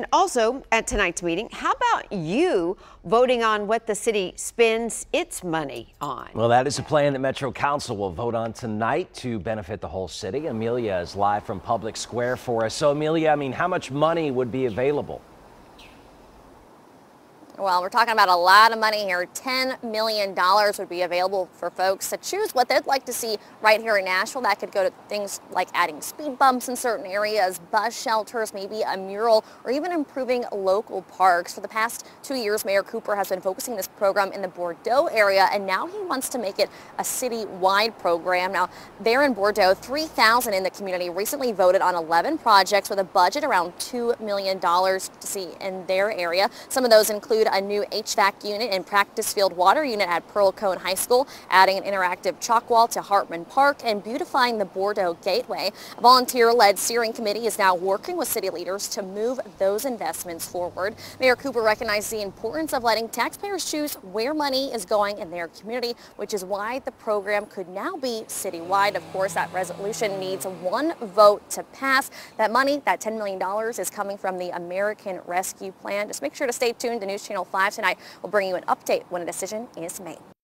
And also at tonight's meeting, how about you voting on what the city spends its money on? Well, that is a plan that Metro Council will vote on tonight to benefit the whole city. Amelia is live from Public Square for us. So, Amelia, I mean, how much money would be available? Well, we're talking about a lot of money here. $10 million would be available for folks to choose what they'd like to see right here in Nashville. That could go to things like adding speed bumps in certain areas, bus shelters, maybe a mural, or even improving local parks. For the past two years, Mayor Cooper has been focusing this program in the Bordeaux area, and now he wants to make it a city-wide program. Now, there in Bordeaux, 3,000 in the community recently voted on 11 projects with a budget around $2 million to see in their area. Some of those include a new HVAC unit and practice field water unit at Pearl-Cohn High School, adding an interactive chalk wall to Hartman Park and beautifying the Bordeaux Gateway. A volunteer-led steering committee is now working with city leaders to move those investments forward. Mayor Cooper recognized the importance of letting taxpayers choose where money is going in their community, which is why the program could now be citywide. Of course, that resolution needs one vote to pass. That money, that $10 million, is coming from the American Rescue Plan. Just make sure to stay tuned to News Channel 5 tonight. We'll bring you an update when a decision is made.